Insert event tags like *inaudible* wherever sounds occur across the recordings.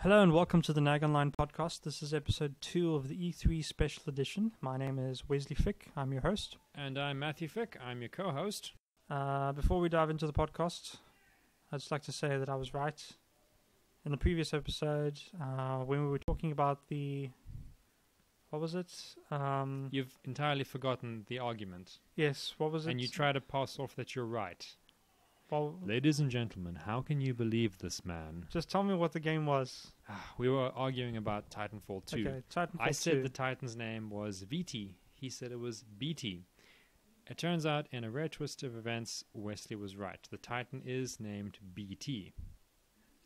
Hello and welcome to the Nag Online podcast. This is episode two of the E3 special edition. My name is Wesley Fick. I'm your host. And I'm Matthew Fick. I'm your co host. Uh, before we dive into the podcast, I'd just like to say that I was right. In the previous episode, uh, when we were talking about the. What was it? Um, You've entirely forgotten the argument. yes, what was it? And you try to pass off that you're right. Well, Ladies and gentlemen, how can you believe this man? just tell me what the game was. We were arguing about Titanfall 2. Okay, Titanfall I said 2. the Titan's name was VT. He said it was BT. It turns out, in a rare twist of events, Wesley was right. The Titan is named BT.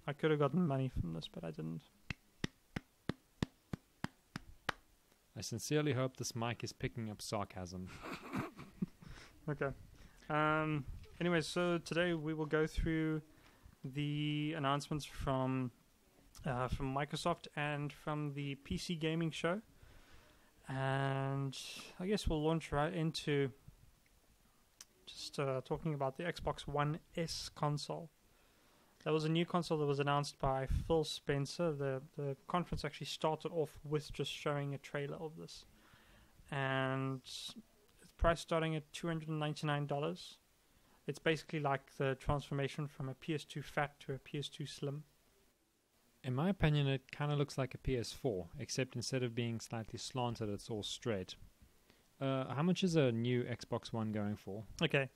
I could have gotten money from this, but I didn't. I sincerely hope this mic is picking up sarcasm. *laughs* Okay. Um, anyway, so today we will go through the announcements from uh, from Microsoft and from the PC gaming show, and I guess we'll launch right into just uh, talking about the Xbox One S console. That was a new console that was announced by Phil Spencer. The the conference actually started off with just showing a trailer of this, and it's price starting at two hundred and ninety nine dollars. It's basically like the transformation from a PS2 Fat to a PS2 Slim. In my opinion, it kind of looks like a PS4, except instead of being slightly slanted, it's all straight. Uh, how much is a new Xbox One going for? Okay,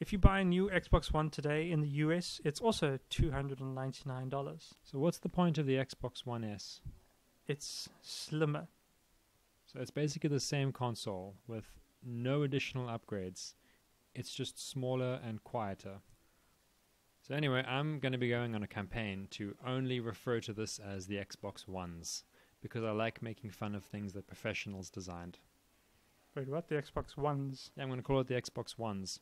if you buy a new Xbox One today in the US, it's also two hundred and ninety nine dollars. So, what's the point of the Xbox One S? It's slimmer. So, it's basically the same console with no additional upgrades. It's just smaller and quieter. So, anyway, I'm going to be going on a campaign to only refer to this as the Xbox Ones because I like making fun of things that professionals designed. Wait, what? The Xbox Ones? Yeah, I'm going to call it the Xbox Ones.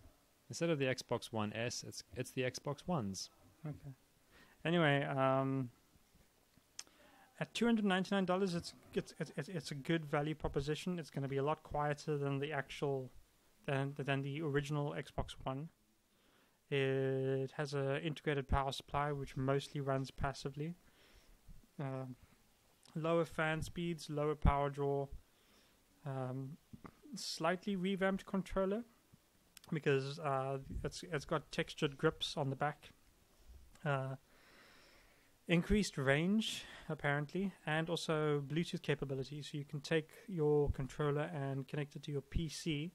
Instead of the Xbox One S, it's it's the Xbox Ones. Okay. Anyway, um, at two hundred ninety nine dollars, it's, it's it's it's it's a good value proposition. It's going to be a lot quieter than the actual than than the original Xbox One. It has a integrated power supply which mostly runs passively. Um, lower fan speeds, lower power draw, um, slightly revamped controller because uh, it's it's got textured grips on the back. Uh, increased range apparently, and also Bluetooth capability. So you can take your controller and connect it to your PC,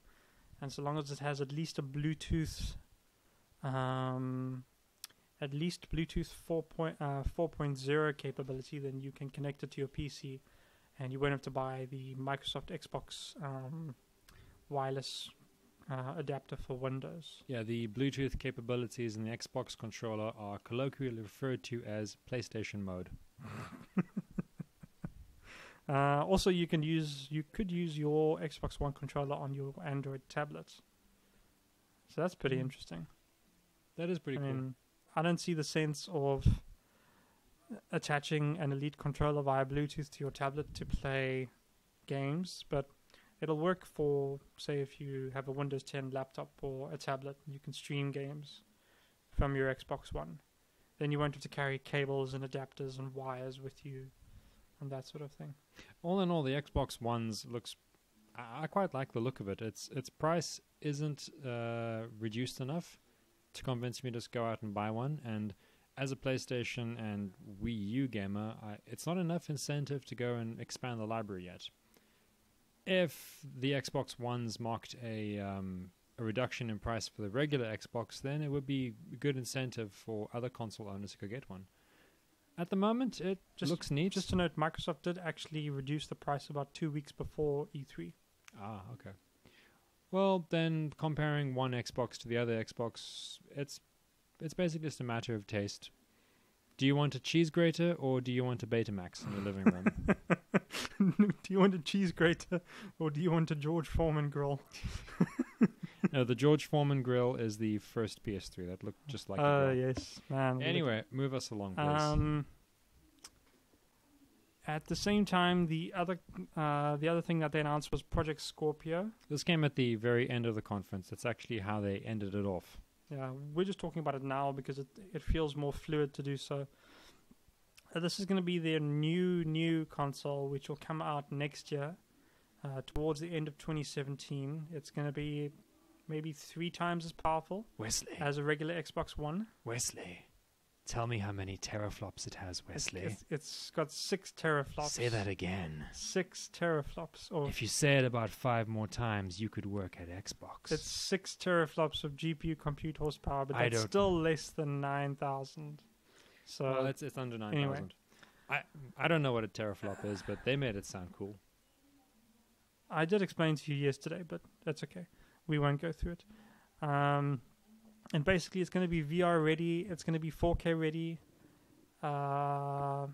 and so long as it has at least a Bluetooth, um, at least Bluetooth 4 point, uh, 4.0 capability, then you can connect it to your PC, and you won't have to buy the Microsoft Xbox um, wireless uh, adapter for Windows. Yeah, the Bluetooth capabilities in the Xbox controller are colloquially referred to as PlayStation mode. *laughs* Uh, also, you can use you could use your Xbox One controller on your Android tablet. So that's pretty Mm. interesting. That is pretty I cool. mean, I don't see the sense of attaching an Elite controller via Bluetooth to your tablet to play games, but it'll work for say if you have a Windows 10 laptop or a tablet, you can stream games from your Xbox One. Then you won't have to carry cables and adapters and wires with you and that sort of thing. all in all, the Xbox One's looks. I, quite like the look of it. Its its price isn't uh, reduced enough to convince me to just go out and buy one. And as a PlayStation and Wii U gamer, I, it's not enough incentive to go and expand the library yet. If the Xbox Ones marked a um, a reduction in price for the regular Xbox, then it would be a good incentive for other console owners to go get one. At the moment, it Just- looks neat. Just to note, Microsoft did actually reduce the price about two weeks before E E3. Ah, okay. Well, then comparing one Xbox to the other Xbox, it's it's basically just a matter of taste. Do you want a cheese grater or do you want a Betamax in your living room? *laughs* do you want a cheese grater or do you want a George Foreman grill? *laughs* no, the George Foreman grill is the first PS3 that looked just like. uh, yes, man. Anyway, move us along, please. um, at the same time, the other uh, the other thing that they announced was Project Scorpio. this came at the very end of the conference. That's actually how they ended it off. Yeah, we're just talking about it now because it it feels more fluid to do so. uh, this is going to be their new new console, which will come out next year, uh, towards the end of 2017. It's going to be maybe three times as powerful Wesley, as a regular Xbox One. Wesley, tell me how many teraflops it has, Wesley. It's, it's got six teraflops. Say that again. Six teraflops, or If you say it about five more times, you could work at Xbox. it's six teraflops of GPU compute horsepower, but I that's don't- still less than nine thousand. So well, it's it's under 9,000. anyway. I I don't know what a teraflop is, but they made it sound cool. I did explain to you yesterday, but that's okay. We won't go through it. Um, and basically, it's going to be VR ready. It's going to be 4K ready. Uh,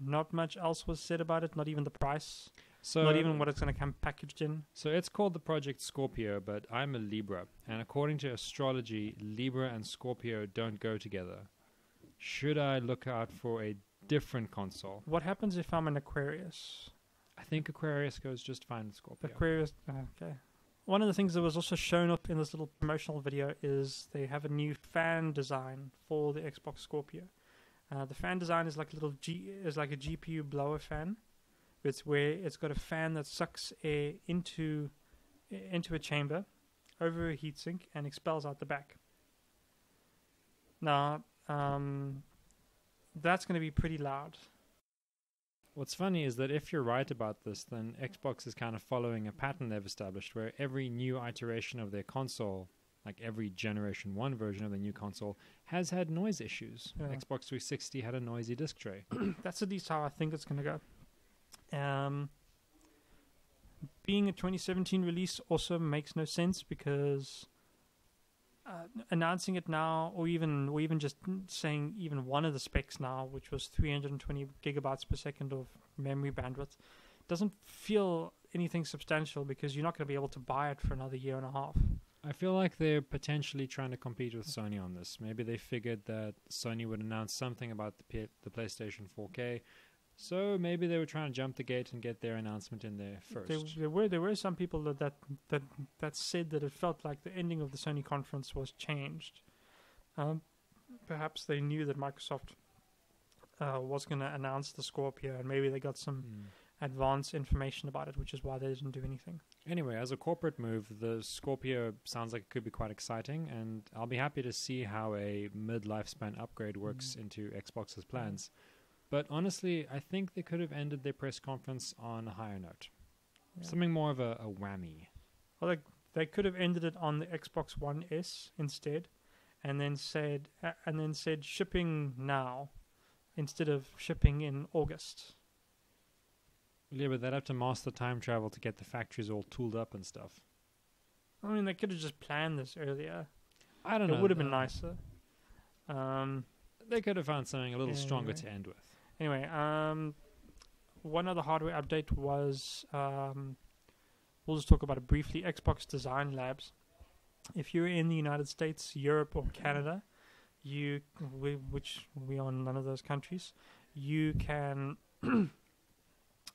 not much else was said about it. Not even the price. So not even what it's going to come packaged in. So it's called the Project Scorpio, but I'm a Libra, and according to astrology, Libra and Scorpio don't go together. Should I look out for a different console? What happens if I'm an Aquarius? I think Aquarius goes just fine with Scorpio. Aquarius. uh, Okay. One of the things that was also shown up in this little promotional video is they have a new fan design for the Xbox Scorpio. Uh, the fan design is like a little G is like a GPU blower fan. It's where it's got a fan that sucks air into into a chamber over a heatsink and expels out the back. Now, um, that's going to be pretty loud. What's funny is that if you're right about this, then Xbox is kind of following a pattern they've established where every new iteration of their console, like every Generation 1 version of the new console, has had noise issues. Yeah. Xbox 360 had a noisy disc tray. *clears throat* that's at least how I think it's going to go. Um, being a 2017 release also makes no sense because uh, announcing it now, or even or even just saying even one of the specs now, which was 320 gigabytes per second of memory bandwidth, doesn't feel anything substantial because you're not going to be able to buy it for another year and a half. I feel like they're potentially trying to compete with Sony on this. Maybe they figured that Sony would announce something about the P- the PlayStation 4K, so maybe they were trying to jump the gate and get their announcement in there first. There, there were there were some people that, that that that said that it felt like the ending of the Sony conference was changed. Um, perhaps they knew that Microsoft uh, was going to announce the Scorpio, and maybe they got some Hmm. advance information about it, which is why they didn't do anything. Anyway, as a corporate move, the Scorpio sounds like it could be quite exciting, and I'll be happy to see how a mid lifespan upgrade works Mm. into Xbox's plans. But honestly, I think they could have ended their press conference on a higher note. Yeah. Something more of a, a whammy. Well, they, they could have ended it on the Xbox One S instead, and then said uh, and then said shipping now instead of shipping in August. Yeah, but they'd have to master time travel to get the factories all tooled up and stuff. I mean, they could have just planned this earlier. I don't know. It would have been nicer. Um, They could have found something a little Yeah, stronger anyway. to end with. Anyway, um, one other hardware update was um, we'll just talk about it briefly. Xbox Design Labs. If you're in the United States, Europe, or Canada, you we, which we are none of those countries, you can *clears throat*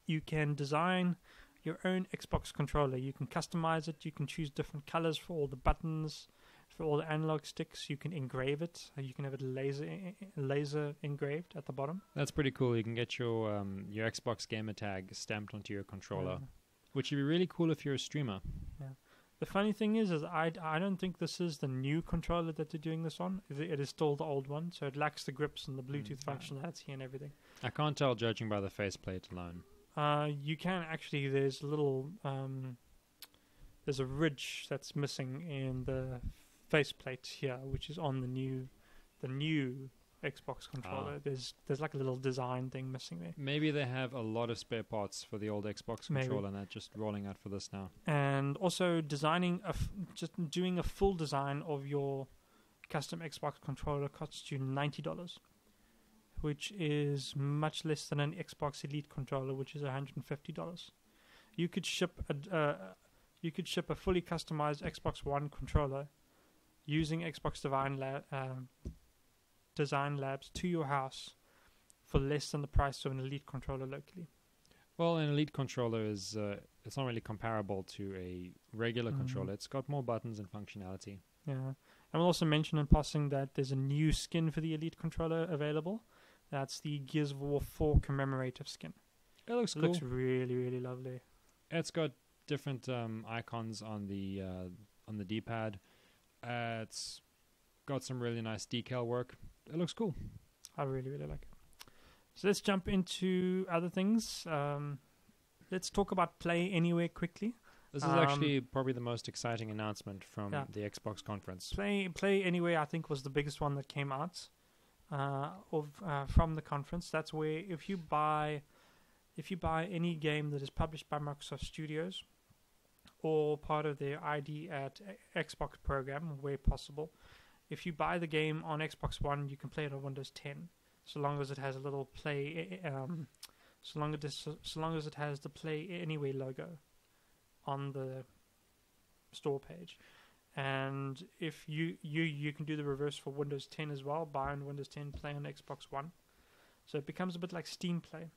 you can design your own Xbox controller. You can customize it. You can choose different colors for all the buttons, for all the analog sticks. You can engrave it. You can have it laser laser engraved at the bottom. That's pretty cool. You can get your um, your Xbox gamer tag stamped onto your controller, Yeah. which would be really cool if you're a streamer. Yeah. The funny thing is, is I, I don't think this is the new controller that they're doing this on. It, is still the old one, so it lacks the grips and the Bluetooth ah. functionality and everything. I can't tell judging by the faceplate alone. Uh, you can actually. There's a little. Um, there's a ridge that's missing in the faceplate here, which is on the new, the new Xbox controller. Ah. There's there's like a little design thing missing there. Maybe they have a lot of spare parts for the old Xbox Maybe. controller and they're just rolling out for this now. and also designing a f- just doing a full design of your custom Xbox controller costs you ninety dollars, which is much less than an Xbox Elite controller, which is one hundred and fifty dollars. You could ship a uh, you could ship a fully customized Xbox One controller using Xbox Divine La- um, Design Labs to your house for less than the price of an Elite controller locally. Well, an Elite controller is uh, it's not really comparable to a regular Mhm. controller. It's got more buttons and functionality. Yeah. And we'll also mention in passing that there's a new skin for the Elite controller available, That's the Gears of War 4 commemorative skin. It looks It cool. looks really, really lovely. It's got different um, icons on the uh, on the D-pad. Uh, it's got some really nice decal work. It looks cool. I really, really like it. So let's jump into other things. Um, let's talk about Play Anywhere quickly. This is Um, actually probably the most exciting announcement from Yeah. the Xbox conference. Play Play Anywhere, I think, was the biggest one that came out uh, of uh, from the conference. That's where if you buy if you buy any game that is published by Microsoft Studios or part of their ID at Xbox program, where possible, if you buy the game on Xbox One, you can play it on Windows 10, so long as it has a little Play. Um, so long as it, so long as it has the Play Anywhere logo on the store page and if you you you can do the reverse for Windows 10 as well, buy on Windows 10, play on Xbox One. So it becomes a bit like Steam Play.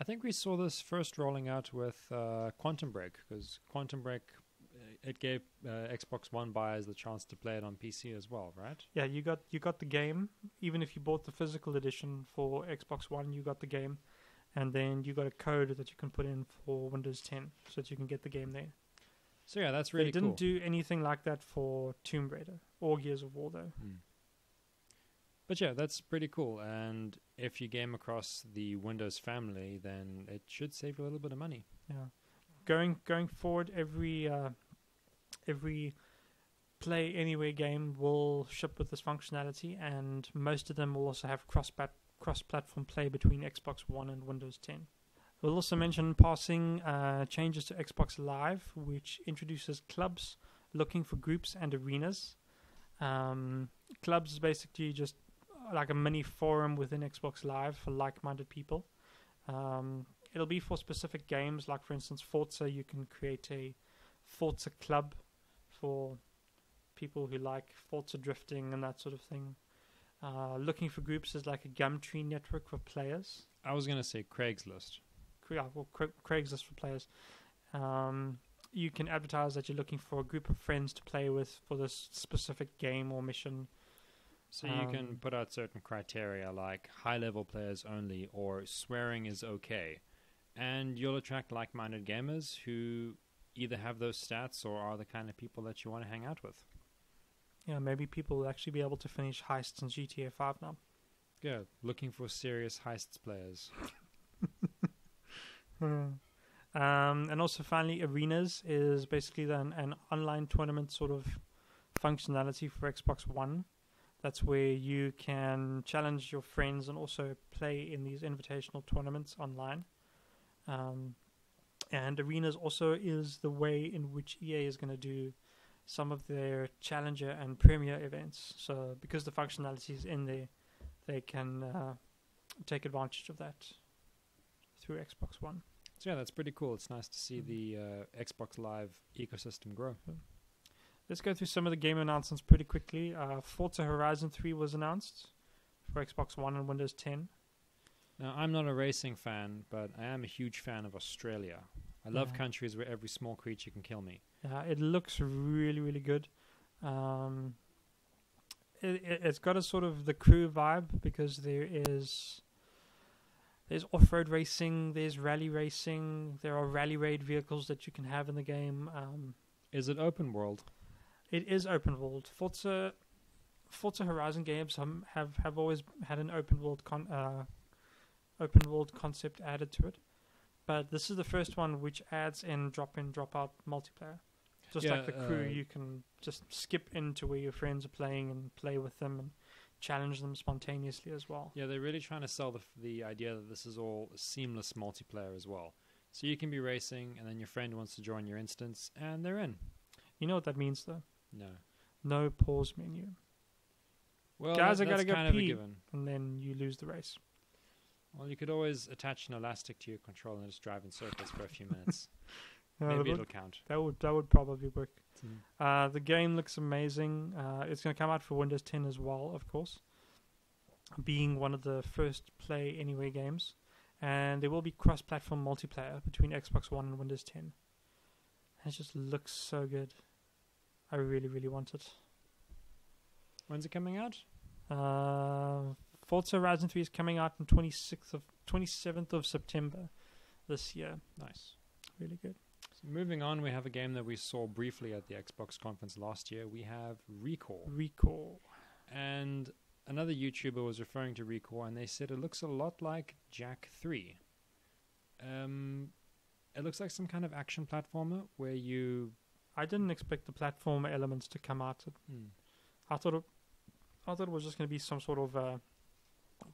I think we saw this first rolling out with uh, Quantum Break because Quantum Break uh, it gave uh, Xbox One buyers the chance to play it on PC as well, right? Yeah, you got you got the game. Even if you bought the physical edition for Xbox One, you got the game, and then you got a code that you can put in for Windows 10, so that you can get the game there. So yeah, that's really they didn't cool. do anything like that for Tomb Raider or Gears of War, though. Hmm. But yeah, that's pretty cool. And if you game across the Windows family, then it should save you a little bit of money. Yeah, going going forward, every uh, every play anywhere game will ship with this functionality, and most of them will also have cross cross platform play between Xbox One and Windows 10. We'll also mention passing uh, changes to Xbox Live, which introduces clubs looking for groups and arenas. Um, clubs is basically just like a mini forum within Xbox Live for like-minded people. Um, it'll be for specific games, like for instance Forza. You can create a Forza club for people who like Forza drifting and that sort of thing. Uh, looking for groups is like a Gumtree network for players. I was going to say Craigslist. Yeah, well, Cra- Craigslist for players. Um, you can advertise that you're looking for a group of friends to play with for this specific game or mission. So you can Um, put out certain criteria like high level players only or swearing is okay. And you'll attract like minded gamers who either have those stats or are the kind of people that you want to hang out with. Yeah, maybe people will actually be able to finish heists in GTA 5 now. Yeah, looking for serious heists players. *laughs* Um, and also, finally, arenas is basically then an online tournament sort of functionality for Xbox One. That's where you can challenge your friends and also play in these invitational tournaments online. Um, and arenas also is the way in which EA is going to do some of their challenger and premier events. So because the functionality is in there, they can uh, take advantage of that through Xbox One. So yeah, that's pretty cool. It's nice to see Mhm. the uh, Xbox Live ecosystem grow. Let's go through some of the game announcements pretty quickly. Uh, Forza Horizon 3 was announced for Xbox One and Windows 10. Now, I'm not a racing fan, but I am a huge fan of Australia. I love Yeah. countries where every small creature can kill me. Uh, it looks really, really good. Um, it, it, it's got a sort of the crew vibe because there is there's off-road racing, there's rally racing, there are rally raid vehicles that you can have in the game. Um, Is it open world? It is open world. Forza, Forza Horizon games have have always had an open world con uh, open world concept added to it, but this is the first one which adds in drop in drop out multiplayer. Just Yeah, like the crew, uh, you can just skip into where your friends are playing and play with them and challenge them spontaneously as well. Yeah, they're really trying to sell the, the idea that this is all seamless multiplayer as well. So you can be racing, and then your friend wants to join your instance, and they're in. You know what that means, though? No. No pause menu, Well, Guys, I gotta go kind of a pee. given. and then you lose the race. Well, you could always attach an elastic to your controller and just drive in circles for a few minutes. *laughs* Maybe it'll would, count. that would that would probably work. Uh, the game looks amazing. Uh, it's going to come out for Windows 10 as well, of course, being one of the first play anywhere games. And there will be cross platform multiplayer between Xbox One and Windows 10. It just looks so good. I really, really want it. When's it coming out? Uh, Forza Horizon 3 is coming out on 26th of 27th of September this year. Nice. Really good. So moving on, we have a game that we saw briefly at the Xbox conference last year. We have ReCore. ReCore. And another YouTuber was referring to ReCore and they said it looks a lot like Jak 3. Um, it looks like some kind of action platformer where you. I didn't expect the platform elements to come out. Hmm. I thought it, I thought it was just going to be some sort of uh,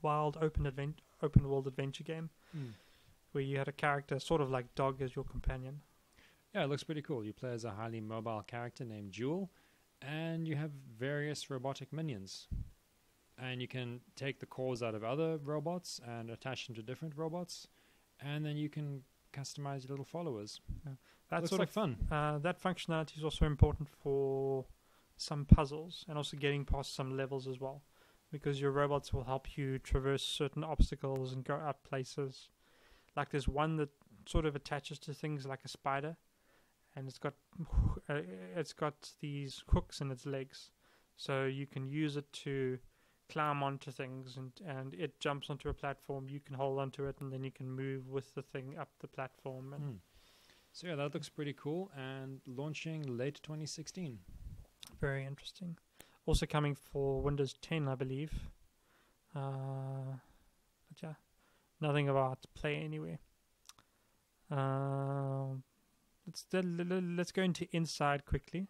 wild open advent, open world adventure game Hmm. where you had a character sort of like Dog as your companion. Yeah, it looks pretty cool. You play as a highly mobile character named Joule, and you have various robotic minions. And you can take the cores out of other robots and attach them to different robots, and then you can customize your little followers. That looks sort like of fun. uh, that functionality is also important for some puzzles and also getting past some levels as well, because your robots will help you traverse certain obstacles and go up places. Like there's one that sort of attaches to things like a spider, and it's got uh, it's got these hooks in its legs, so you can use it to climb onto things, and and it jumps onto a platform. You can hold onto it, and then you can move with the thing up the platform. And Hmm. So yeah, that looks pretty cool, and launching late 2016. Very interesting. Also coming for Windows 10, I believe. Uh, but yeah, nothing about Play Anywhere. Um, let's then- l- l- let's go into Inside quickly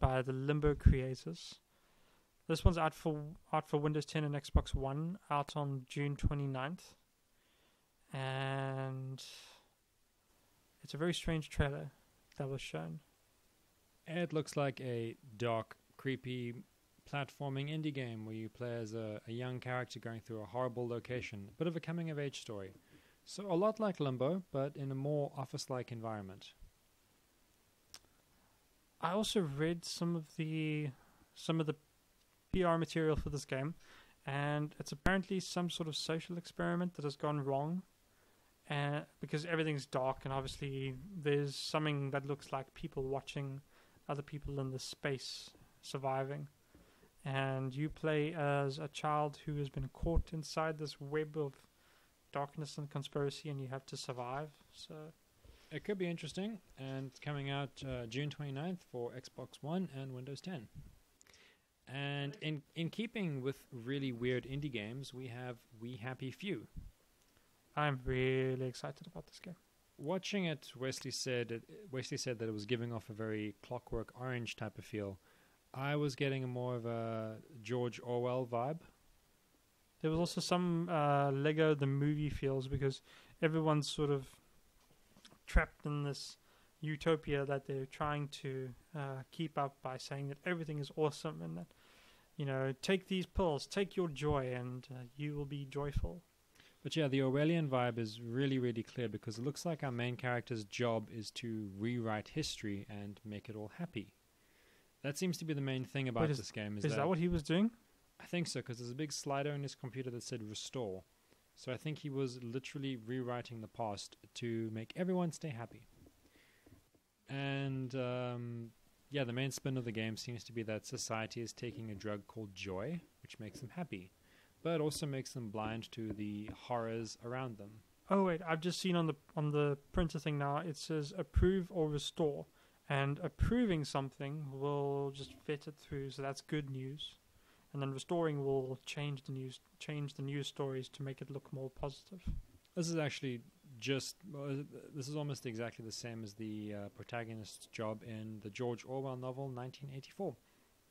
by the Limbo creators. This one's out for out for Windows 10 and Xbox One, out on June 29th. And it's a very strange trailer that was shown. It looks like a dark, creepy platforming indie game where you play as a, a young character going through a horrible location. Bit of a coming of age story. So a lot like Limbo, but in a more office like environment. I also read some of the some of the PR material for this game, and it's apparently some sort of social experiment that has gone wrong. Uh, because everything's dark, and obviously there's something that looks like people watching other people in the space surviving. And you play as a child who has been caught inside this web of darkness and conspiracy, and you have to survive. So It could be interesting, and it's coming out uh, June 29th for Xbox One and Windows 10. And in in keeping with really weird indie games, we have We Happy Few. I'm really excited about this game. Watching it, Wesley said it, Wesley said that it was giving off a very Clockwork Orange type of feel. I was getting a more of a George Orwell vibe. There was also some uh, Lego the movie feels because everyone's sort of trapped in this utopia that they're trying to uh, keep up by saying that everything is awesome and that you know take these pills, take your joy, and uh, you will be joyful. But yeah, the Orwellian vibe is really, really clear because it looks like our main character's job is to rewrite history and make it all happy. That seems to be the main thing about is- this game. Is, Is that what he was doing? I think so because there's a big slider on his computer that said restore. So I think he was literally rewriting the past to make everyone stay happy. And um, yeah, the main spin of the game seems to be that society is taking a drug called joy, which makes them happy, but also makes them blind to the horrors around them. Oh wait, I've just seen on the on the printer thing now. It says approve or restore, and approving something will just fit it through, so that's good news. And then restoring will change the news, change the news stories to make it look more positive. This is actually just uh, this is almost exactly the same as the uh, protagonist's job in the George Orwell novel 1984.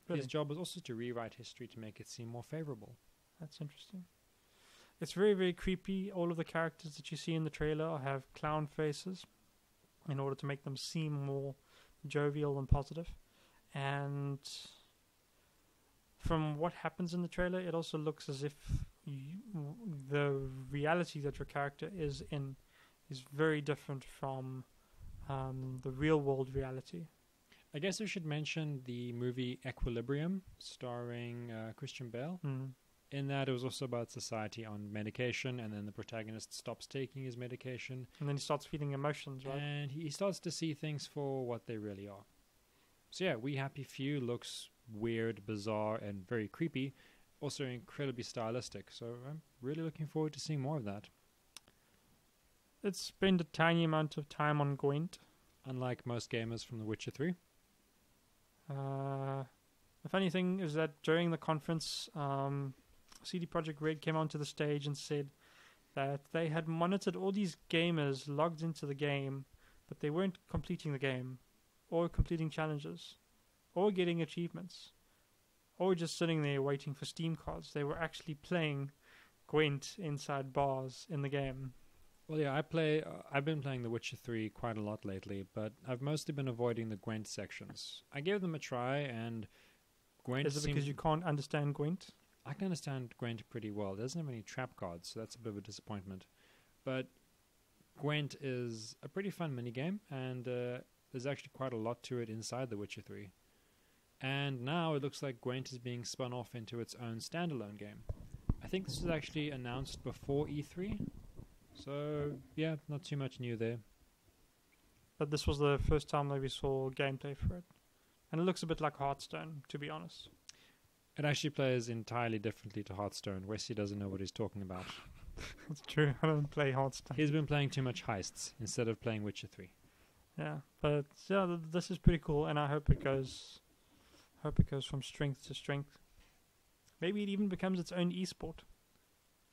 Really, His job was also to rewrite history to make it seem more favorable. that's interesting. It's very very creepy. All of the characters that you see in the trailer have clown faces, in order to make them seem more jovial and positive. And from what happens in the trailer, it also looks as if you, the reality that your character is in is very different from um, the real world reality. I guess we should mention the movie Equilibrium, starring uh, Christian Bale. Mm. In that, it was also about society on medication, and then the protagonist stops taking his medication, And then he starts feeling emotions, right? and he starts to see things for what they really are. So yeah, We Happy Few looks weird, bizarre, and very creepy. also incredibly stylistic. So I'm really looking forward to seeing more of that. It's spent a tiny amount of time on Gwent. Unlike most gamers from The Witcher 3. Uh, the funny thing is that during the conference, um, CD Projekt Red came onto the stage and said that they had monitored all these gamers logged into the game, but they weren't completing the game, or completing challenges, or getting achievements, or just sitting there waiting for Steam cards. They were actually playing Gwent inside bars in the game. Well, yeah, I play. Uh, I've been playing The Witcher 3 quite a lot lately, but I've mostly been avoiding the Gwent sections. I gave them a try, and Gwent. Is it because you can't understand Gwent? I can understand Gwent pretty well. It doesn't have any trap cards, so that's a bit of a disappointment. But Gwent is a pretty fun minigame, and uh, there's actually quite a lot to it inside The Witcher 3. And now it looks like Gwent is being spun off into its own standalone game. I think this was actually announced before E3, so yeah, not too much new there. But this was the first time that we saw gameplay for it. And it looks a bit like Hearthstone, to be honest. It actually plays entirely differently to Hearthstone. Wesley doesn't know what he's talking about. *laughs* That's true. I don't play Hearthstone. He's been playing too much heists instead of playing Witcher 3. Yeah, but yeah, th- this is pretty cool, and I hope it goes. Hope it goes from strength to strength. Maybe it even becomes its own esport.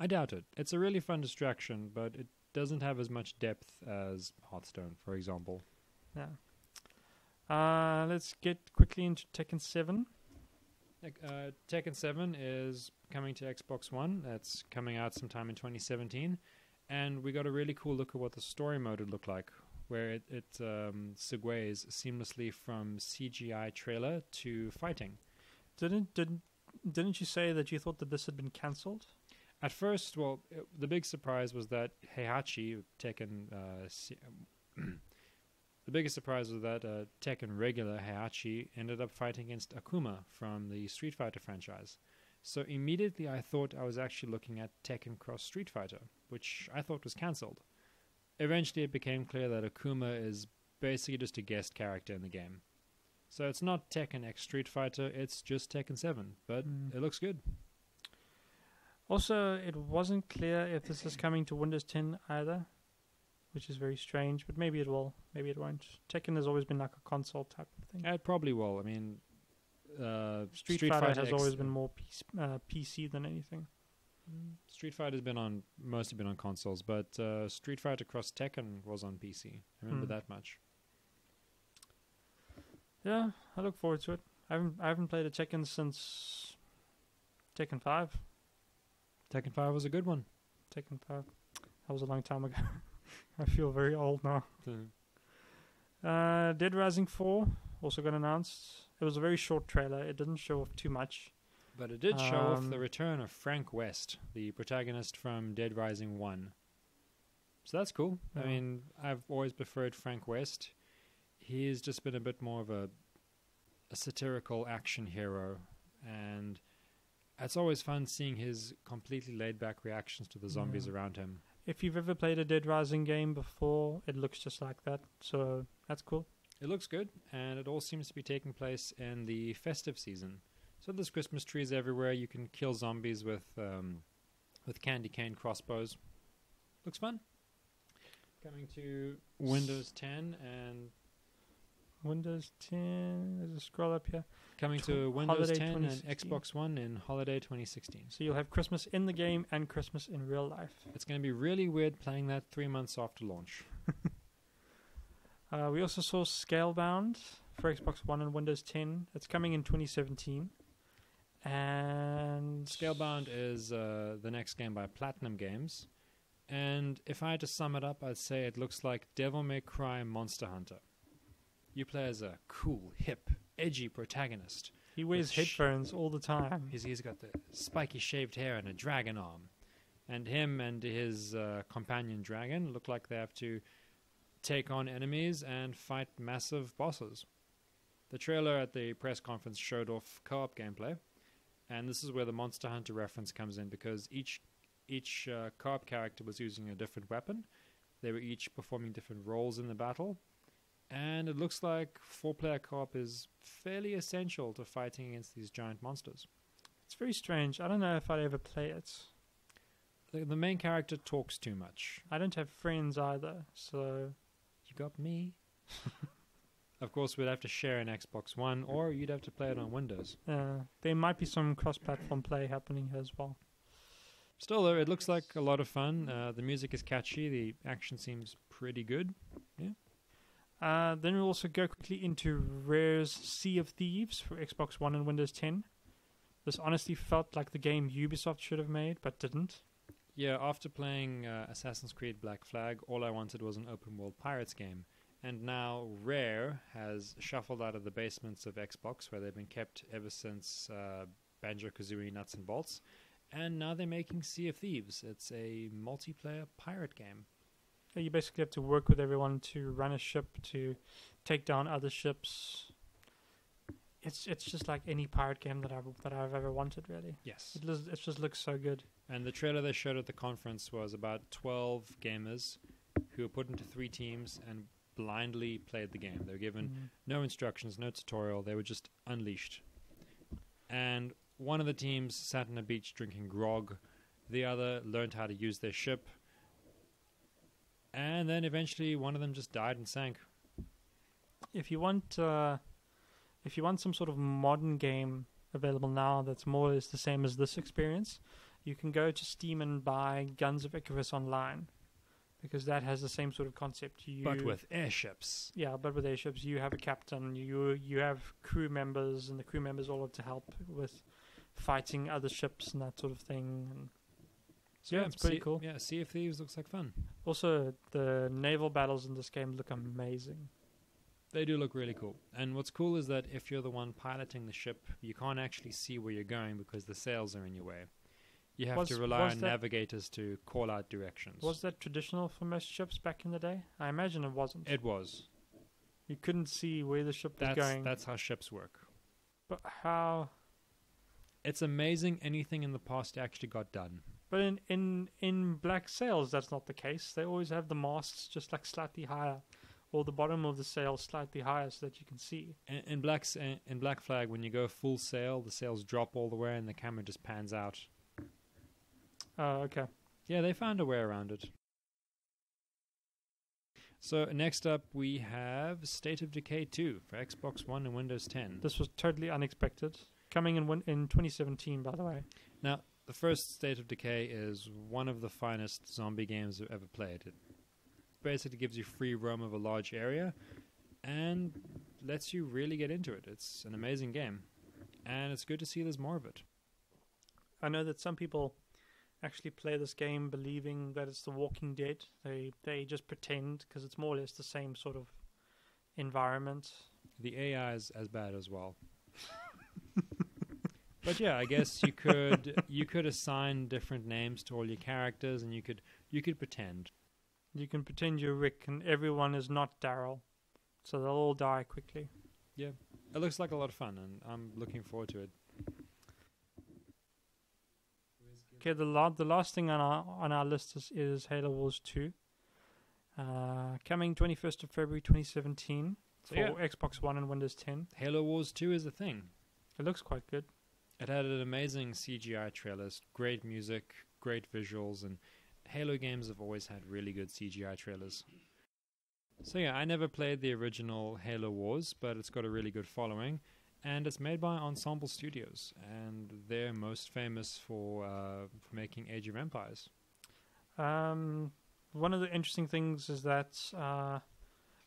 I doubt it. It's a really fun distraction, but it doesn't have as much depth as Hearthstone, for example. Yeah. Uh, let's get quickly into Tekken Seven. Uh, Tekken 7 is coming to Xbox One. That's coming out sometime in 2017. And we got a really cool look at what the story mode would look like, where it, it um, segues seamlessly from CGI trailer to fighting. Didn't didn't didn't you say that you thought that this had been cancelled? At first, well, it, the big surprise was that Heihachi, Tekken. Uh, *clears throat* the biggest surprise was that uh, Tekken regular Heihachi ended up fighting against Akuma from the Street Fighter franchise. So immediately I thought I was actually looking at Tekken Cross Street Fighter, which I thought was cancelled. Eventually, it became clear that Akuma is basically just a guest character in the game. So it's not Tekken X Street Fighter, it's just Tekken 7, but Mm. it looks good. Also, it wasn't clear if this is coming to Windows 10 either, which is very strange. But maybe it will. Maybe it won't. Tekken has always been like a console type of thing. It probably will. I mean, uh, Street, Fighter, has X- always been more PC, uh, PC than anything. Street Fighter's been on mostly been on consoles, but uh, Street Fighter Cross Tekken was on PC. I remember Hmm. that much. Yeah, I look forward to it. I haven't I haven't played a Tekken since Tekken Five. Tekken Five was a good one. Tekken Five. That was a long time ago. *laughs* I feel very old now. Uh, Dead Rising 4 also got announced. It was a very short trailer. It didn't show off too much. But it did show off the Um, return of Frank West, the protagonist from Dead Rising One. So that's cool. I mean, I've always preferred Frank West. He's just been a bit more of a, a satirical action hero, and it's always fun seeing his completely laid back reactions to the zombies Yeah. around him. If you've ever played a Dead Rising game before, it looks just like that. So that's cool. It looks good, and it all seems to be taking place in the festive season. So there's Christmas trees everywhere. You can kill zombies with um, with candy cane crossbows. Looks fun. Coming to Windows 10 and Windows 10. There's a scroll up here. coming Tw- to Windows holiday 10 and 2016. Xbox One in holiday 2016. So you'll have Christmas in the game and Christmas in real life. It's going to be really weird playing that three months after launch. *laughs* Uh, we also saw Scalebound for Xbox One and Windows 10. It's coming in 2017. And Scalebound is uh, the next game by Platinum Games. And if I had to sum it up, I'd say it looks like Devil May Cry Monster Hunter. You play as a cool, hip, edgy protagonist. he wears headphones all the time. He's, he's got the spiky shaved hair and a dragon arm. And him and his uh, companion dragon look like they have to take on enemies and fight massive bosses. The trailer at the press conference showed off co op gameplay. And this is where the Monster Hunter reference comes in because each each uh, co-op character was using a different weapon. They were each performing different roles in the battle, and it looks like four-player co-op is fairly essential to fighting against these giant monsters. It's very strange. I don't know if I'd ever play it. The, the main character talks too much. I don't have friends either, so You got me. *laughs* of course, we'd have to share an Xbox One, or you'd have to play it on Windows. uh, there might be some cross-platform play happening here as well. Still, though, it looks like a lot of fun. Uh, the music is catchy. The action seems pretty good. Uh, then we'll also go quickly into Rare's Sea of Thieves for Xbox One and Windows 10. This honestly felt like the game Ubisoft should have made, but didn't. Yeah, after playing uh, Assassin's Creed Black Flag, all I wanted was an open world pirates game. And now Rare has shuffled out of the basements of Xbox, where they've been kept ever since uh, Banjo Kazooie Nuts and Bolts. And now they're making Sea of Thieves. It's a multiplayer pirate game. You basically have to work with everyone to run a ship, to take down other ships. It's it's just like any pirate game that I've that I've ever wanted. Really, Yes. it looks, it just looks so good. And the trailer they showed at the conference was about 12 gamers who were put into three teams and blindly played the game. They were given Mm. no instructions, no tutorial. They were just unleashed. And one of the teams sat on a beach drinking grog. The other learned how to use their ship. And then eventually one of them just died and sank. If you want, uh, if you want some sort of modern game available now that's more or less the same as this experience, you can go to Steam and buy Guns of Icarus Online, because that has the same sort of concept. You, But with airships. yeah, but with airships, you have a captain, you you have crew members, and the crew members all have to help with fighting other ships and that sort of thing. And so yeah, it's pretty Sea- cool. Yeah, Sea of Thieves looks like fun. Also, the naval battles in this game look amazing. They do look really cool. And what's cool is that if you're the one piloting the ship, you can't actually see where you're going because the sails are in your way. You have Was- to rely on that- navigators to call out directions. Was that traditional for most ships back in the day? I imagine it wasn't. it was. you couldn't see where the ship was going. that's how ships work. But how? It's amazing anything in the past actually got done. But in, in in Black Sails, that's not the case. They always have the masts just like slightly higher, or the bottom of the sail slightly higher so that you can see. In, in black in Black Flag, when you go full sail, the sails drop all the way and the camera just pans out. Oh, okay. Yeah, they found a way around it. So next up, we have State of Decay 2 for Xbox One and Windows 10. This was totally unexpected. Coming in win- in 2017, by the way. Now, the first State of Decay is one of the finest zombie games I've ever played. It basically gives you free roam of a large area and lets you really get into it. It's an amazing game, and it's good to see there's more of it. I know that some people actually play this game believing that it's The Walking Dead. They they just pretend because it's more or less the same sort of environment. The AI is as bad as well. *laughs* but yeah, I guess you could you could assign different names to all your characters, and you could you could pretend. You can pretend you're Rick, and everyone is not Daryl, so they'll all die quickly. Yeah, it looks like a lot of fun, and I'm looking forward to it. Okay, the la- the last thing on our on our list is, is Halo Wars Two, uh, coming 21st of February 2017 So for yeah. Xbox One and Windows 10. Halo Wars 2 is a thing. It looks quite good. It had an amazing CGI trailers, great music, great visuals, and Halo games have always had really good CGI trailers. So yeah, I never played the original Halo Wars, but it's got a really good following, and it's made by Ensemble Studios, and they're most famous for uh, for making Age of Empires. Um, one of the interesting things is that uh,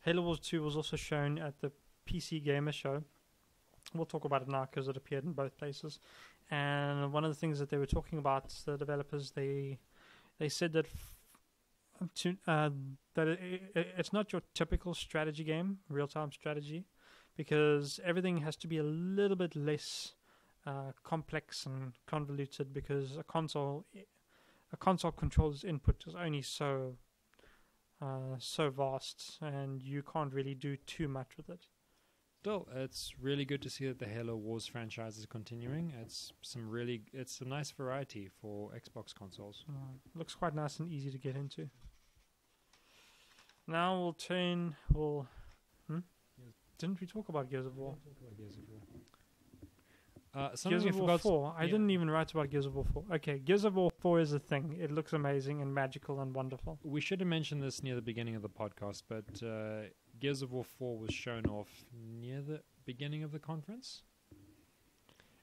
Halo Wars 2 was also shown at the PC Gamer Show. We'll talk about it now because it appeared in both places. And one of the things that they were talking about, the developers, they they said that f- to, uh, that it, it, it's not your typical strategy game, real time strategy, because everything has to be a little bit less uh, complex and convoluted because a console a console controller's input is only so uh, so vast, and you can't really do too much with it. Still, it's really good to see that the Halo Wars franchise is continuing. It's some really, it's a nice variety for Xbox consoles. Uh, looks quite nice and easy to get into. Now we'll turn. We'll. Hmm? Didn't we talk about Gears of War? Uh, Gears I of War 4. I yeah. didn't even write about Gears of War 4. Okay, Gears of War 4 is a thing. It looks amazing and magical and wonderful. We should have mentioned this near the beginning of the podcast, but uh, Gears of War 4 was shown off near the beginning of the conference.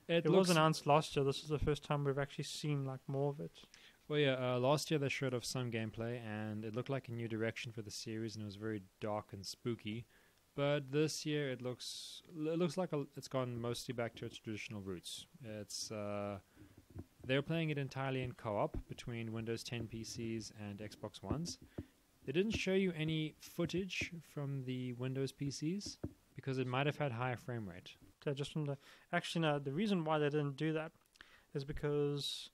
It, It, was announced last year. This is the first time we've actually seen like more of it. Well, yeah, uh, last year they showed off some gameplay, and it looked like a new direction for the series, and it was very dark and spooky. But this year, it looks it looks like a, it's gone mostly back to its traditional roots. It's uh, they're playing it entirely in co-op between Windows 10 PCs and Xbox Ones. They didn't show you any footage from the Windows PCs because it might have had higher frame rate. So just from the actually no, the reason why they didn't do that is because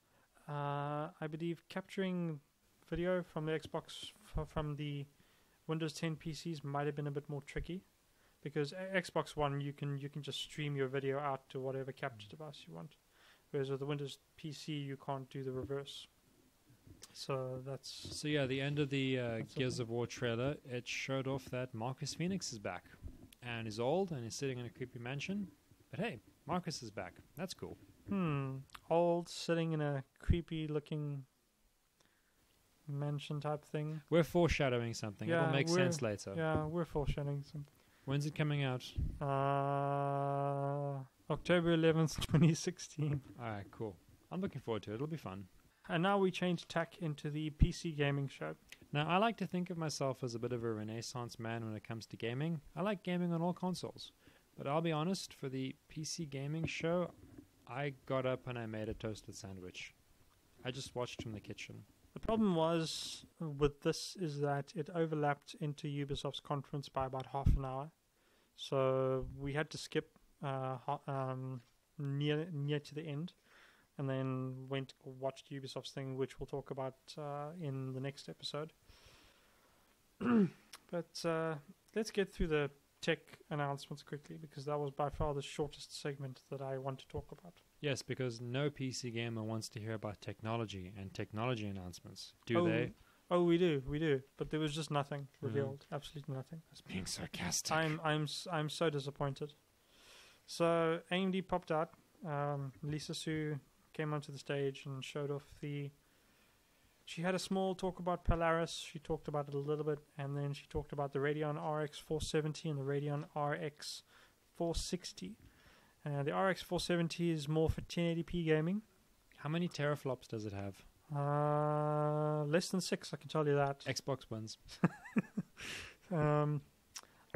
uh, I believe capturing video from the Xbox from the Windows 10 PCs might have been a bit more tricky because a- Xbox One you can you can just stream your video out to whatever capture device you want, whereas with the Windows PC you can't do the reverse. So that's So yeah, the end of the uh, Gears of War trailer, it showed off that Marcus Fenix is back, and he's old and he's sitting in a creepy mansion. But hey, Marcus is back. That's cool. hmm old sitting in a creepy looking mansion type thing. We're foreshadowing something. It'll Yeah, make we're- sense later. Yeah, we're foreshadowing something. When's it coming out? Uh, October 11th, 2016. All right, cool. I'm looking forward to it. It'll be fun. And now we change tack into the PC gaming show. Now, I like to think of myself as a bit of a renaissance man when it comes to gaming. I like gaming on all consoles. But I'll be honest, for the PC gaming show, I got up and I made a toasted sandwich. I just watched from the kitchen. The problem was with this is that it overlapped into Ubisoft's conference by about half an hour. So we had to skip uh, um, near near to the end, and then went watched Ubisoft's thing, which we'll talk about uh, in the next episode. *clears throat* but uh, let's get through the tech announcements quickly because that was by far the shortest segment that I want to talk about. Yes, because no PC gamer wants to hear about technology and technology announcements, do Oh, they? Oh, we do, we do, but there was just nothing Mhm. revealed, absolutely nothing. I was being sarcastic. I'm I'm I'm so disappointed. So AMD popped out. Um, Lisa Su came onto the stage and showed off the. She had a small talk about Polaris. She talked about it a little bit, and then she talked about the Radeon RX 470 and the Radeon RX 460. Uh, the RX 470 is more for 1080p gaming. How many teraflops does it have? Uh, less than six, I can tell you that. Xbox ones. *laughs* Um,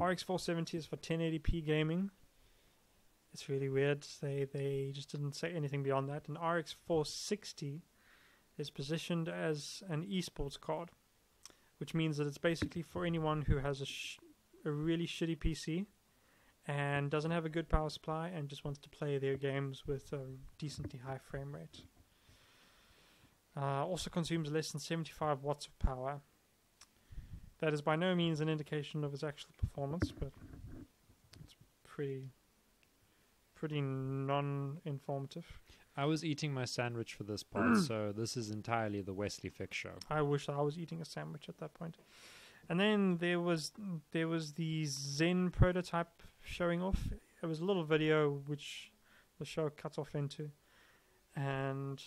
RX 470 is for 1080p gaming. It's really weird. They they just didn't say anything beyond that. And RX 460 is positioned as an esports card, which means that it's basically for anyone who has a sh- a really shitty PC and doesn't have a good power supply and just wants to play their games with a decently high frame rate. Uh, also consumes less than 75 watts of power. That is by no means an indication of its actual performance, but it's pretty, pretty non-informative. I was eating my sandwich for this part, so this is entirely the Wesley Fick show. I wish I was eating a sandwich at that point. And then there was there was the Zen prototype showing off. It was a little video which the show cut off into, and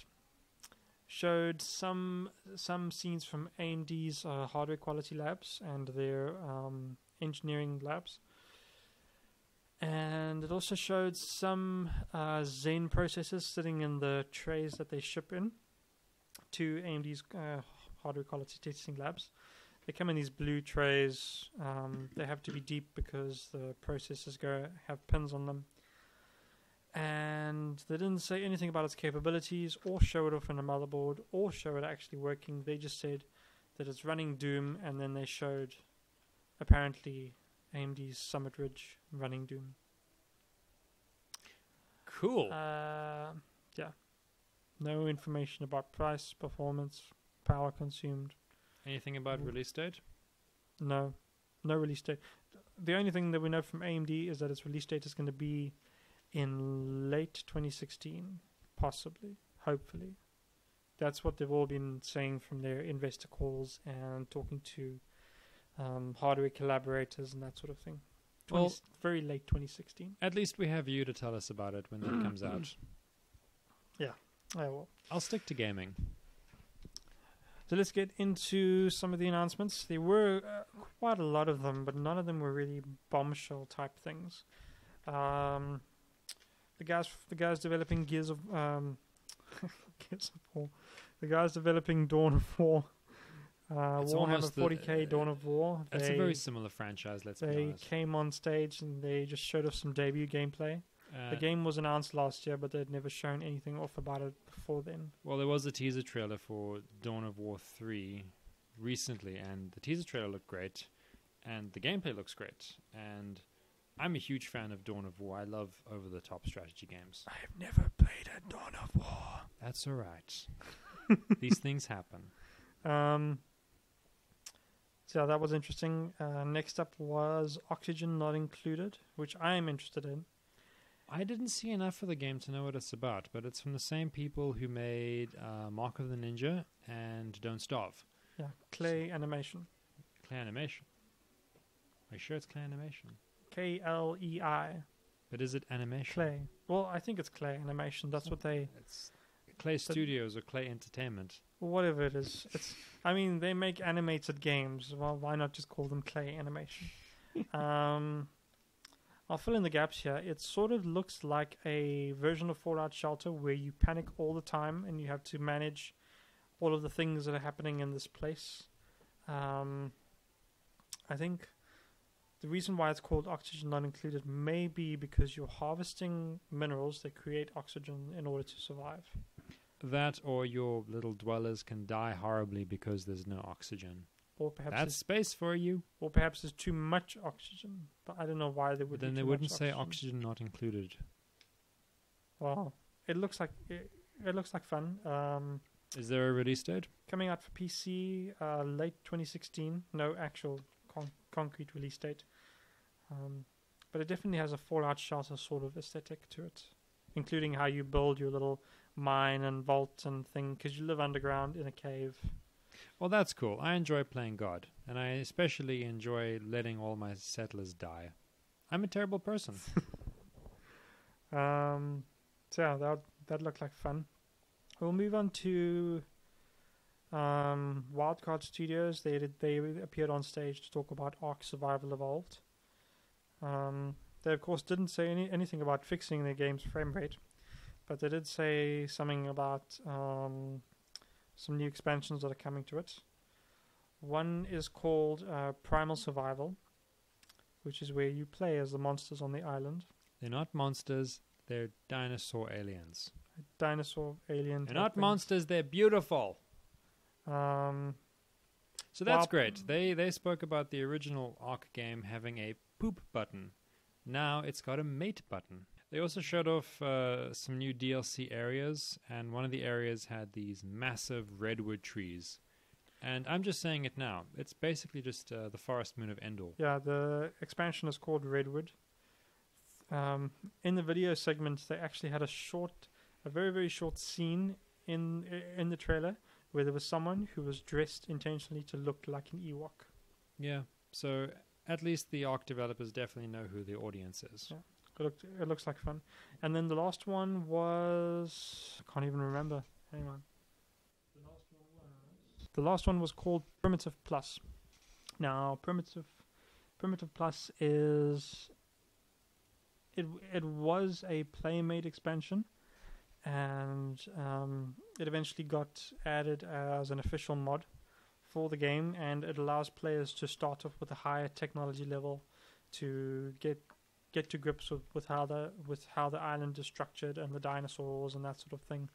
showed some some scenes from AMD's uh, hardware quality labs and their um, engineering labs. And it also showed some uh, Zen processors sitting in the trays that they ship in to AMD's uh, hardware quality testing labs. They come in these blue trays. Um, they have to be deep because the processors go have pins on them. And they didn't say anything about its capabilities, or show it off in a motherboard, or show it actually working. They just said that it's running Doom, and then they showed apparently AMD's Summit Ridge running Doom. Cool. Uh, yeah. No information about price, performance, power consumed. Anything about mm. release date? No, no release date. The only thing that we know from AMD is that its release date is going to be in late 2016, possibly, hopefully. That's what they've all been saying from their investor calls and talking to um, hardware collaborators and that sort of thing. 20, Well- very late 2016. At least we have you to tell us about it when that comes *clears throat* out. Yeah, I will. I'll stick to gaming. So let's get into some of the announcements. There were uh, quite a lot of them, but none of them were really bombshell type things. Um, the guys, the guys developing Gears of um, *laughs* Gears of War, the guys developing Dawn of War, uh, It's Warhammer almost the- 40k Dawn of War. They, a very similar franchise, let's be they honest. came on stage and they just showed us some debut gameplay. Uh, the game was announced last year, but they'd never shown anything off about it before then. Well, there was a teaser trailer for Dawn of War 3 recently, and the teaser trailer looked great, and the gameplay looks great. And I'm a huge fan of Dawn of War. I love over the top strategy games. I've never played a Dawn of War. That's all right. *laughs* These things happen. Um, so that was interesting. Uh, next up was Oxygen Not Included, which I am interested in. I didn't see enough of the game to know what it's about, but it's from the same people who made uh, Mark of the Ninja and Don't Starve. Yeah, Clay Animation. Clay Animation. Are you sure it's Clay Animation? K L E I. But is it animation? Clay. Well, I think it's Clay Animation. That's what they. It's Clay Studios or Klei Entertainment. Whatever it is. It's. I mean, they make animated games. Well, why not just call them Clay Animation? *laughs* um, I'll fill in the gaps here. It sort of looks like a version of Fallout Shelter where you panic all the time and you have to manage all of the things that are happening in this place. Um, I think the reason why it's called Oxygen Not Included may be because you're harvesting minerals that create oxygen in order to survive. That or your little dwellers can die horribly because there's no oxygen. Or perhaps That's space for you. Or perhaps there's too much oxygen, but I don't know why they would. Then they wouldn't say oxygen. oxygen not included. Well, it looks like it, it looks like fun. Um, Is there a release date? coming out for PC uh, late 2016. No actual con- concrete release date, um, but it definitely has a Fallout Shelter sort of aesthetic to it, including how you build your little mine and vault and thing because you live underground in a cave. Well, that's cool. I enjoy playing God, and I especially enjoy letting all my settlers die. I'm a terrible person. *laughs* Um, so yeah, that that looked like fun. We'll move on to um, Wildcard Studios. They did, they appeared on stage to talk about Ark Survival Evolved. Um, they of course didn't say any, anything about fixing the game's frame rate, but they did say something about um, some new expansions that are coming to it. One is called uh, Primal Survival, which is where you play as the monsters on the island. they're not monsters. They're dinosaur aliens. dinosaur alien. They're not things. monsters. They're beautiful. Um, So that's Well- great. They they spoke about the original Ark game having a poop button. Now it's got a mate button. They also showed off uh, some new DLC areas, and one of the areas had these massive redwood trees. And I'm just saying it now. It's basically just uh, the forest moon of Endor. yeah, the expansion is called Redwood. Um, in the video segment, they actually had a short, a very very short scene in in the trailer where there was someone who was dressed intentionally to look like an Ewok. Yeah. So at least the Ark developers definitely know who the audience is. Yeah. It, looked, it looks like fun. And then the last one was I can't even remember. Hang on. The last one was called Primitive Plus. Now, Primitive Primitive Plus is it it was a playmate expansion, and um, it eventually got added as an official mod for the game, and it allows players to start off with a higher technology level to get get to grips with, with how the with how the island is structured and the dinosaurs and that sort of thing.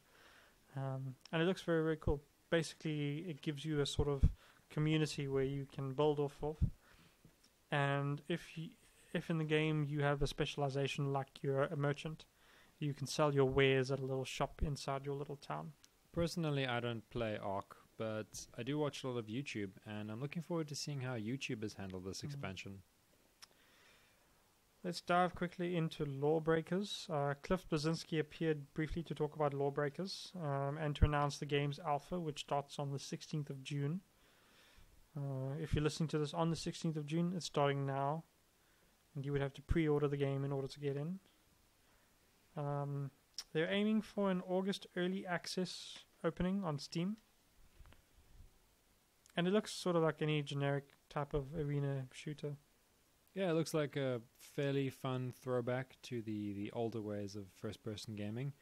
Um, and it looks very very cool. Basically, it gives you a sort of community where you can build off of. And if you, if in the game you have a specialization like you're a merchant, you can sell your wares at a little shop inside your little town. Personally, I don't play Ark, but I do watch a lot of YouTube, and I'm looking forward to seeing how YouTube has handled this Mhm. expansion. Let's dive quickly into Lawbreakers. Uh, Cliff Bleszinski appeared briefly to talk about Lawbreakers um, and to announce the game's alpha, which starts on the 16th of June. Uh, if you're listening to this on the 16th of June, it's starting now. and you would have to pre-order the game in order to get in. Um, they're aiming for an August early access opening on Steam, and it looks sort of like any generic type of arena shooter. Yeah, it looks like a fairly fun throwback to the, the older ways of first person gaming.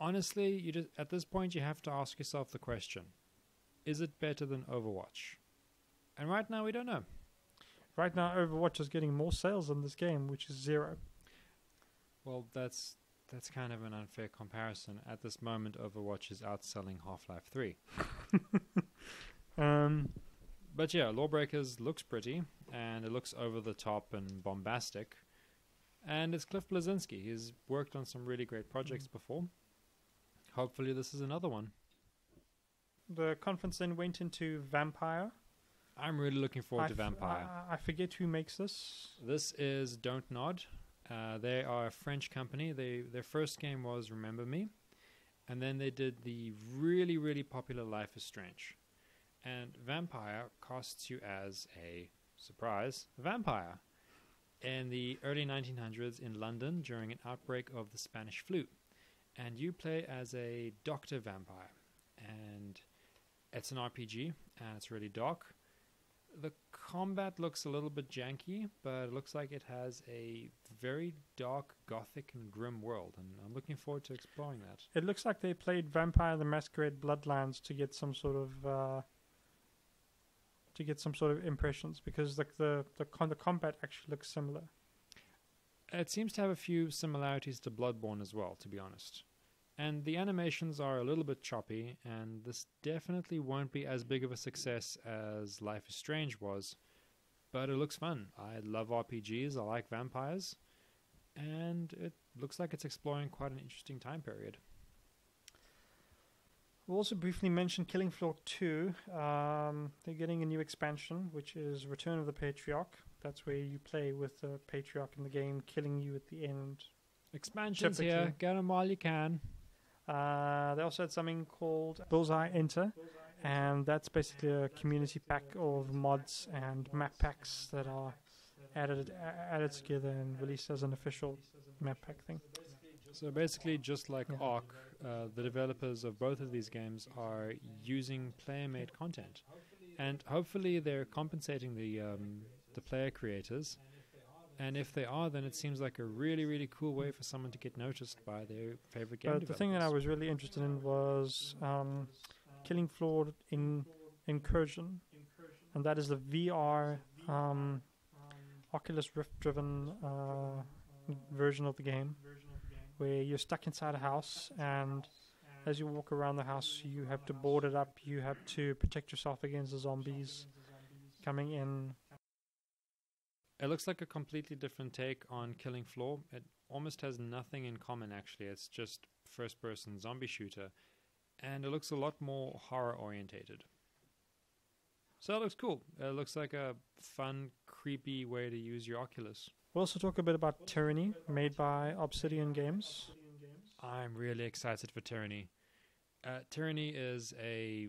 Honestly, you just at this point you have to ask yourself the question: Is it better than Overwatch? And right now we don't know. Right now, Overwatch is getting more sales than this game, which is zero. Well, that's that's kind of an unfair comparison. At this moment, Overwatch is outselling Half Life Three. *laughs* Um, But yeah, Lawbreakers looks pretty, and it looks over the top and bombastic. And it's Cliff Bleszinski. He's worked on some really great projects before. Hopefully, this is another one. the conference then went into Vampyr. I'm really looking forward I to Vampyr. I, I forget who makes this. This is Don't Nod. Uh, they are a French company. They their first game was Remember Me, and then they did the really really popular Life is Strange. And Vampyr costs you as a surprise vampire. In the early 1900s in London during an outbreak of the Spanish flu, and you play as a doctor vampire, and it's an RPG and it's really dark. The combat looks a little bit janky, but it looks like it has a very dark, gothic, and grim world, and I'm looking forward to exploring that. It looks like they played Vampire the Masquerade Bloodlines to get some sort of uh, to get some sort of impressions because like the the con- the combat actually looks similar. It seems to have a few similarities to Bloodborne as well, to be honest. And the animations are a little bit choppy, and this definitely won't be as big of a success as Life is Strange was, but it looks fun. I love RPGs, I like vampires, and it looks like it's exploring quite an interesting time period. We'll also briefly mention Killing Floor 2. Um, they're getting a new expansion, which is Return of the Patriarch. That's where you play with the Patriarch in the game, killing you at the end. Expansions Typically. here, get them while you can. Uh, they also had something called Bullseye Enter, and that's basically a community pack of mods and map packs that are added added together and released as an official map pack thing. So basically, just like Yeah. Ark, uh, the developers of both of these games are using player-made content, and hopefully they're compensating the um, the player creators. And if they are, then it seems like a really, really cool way for someone to get noticed by their favorite game. But the thing that I was really interested in was um, Killing Floor in Incursion, and that is the VR um, Oculus Rift driven uh, version of the game, where you're stuck inside a house and as you walk around the house, you have to board it up. You have to protect yourself against the zombies coming in. It looks like a completely different take on Killing Floor. It almost has nothing in common, actually. It's just first person zombie shooter. And it looks a lot more horror orientated. So it looks cool. It looks like a fun, creepy way to use your Oculus. We'll also talk a bit about Tyranny, made by Obsidian Games. I'm really excited for Tyranny. Uh, Tyranny is a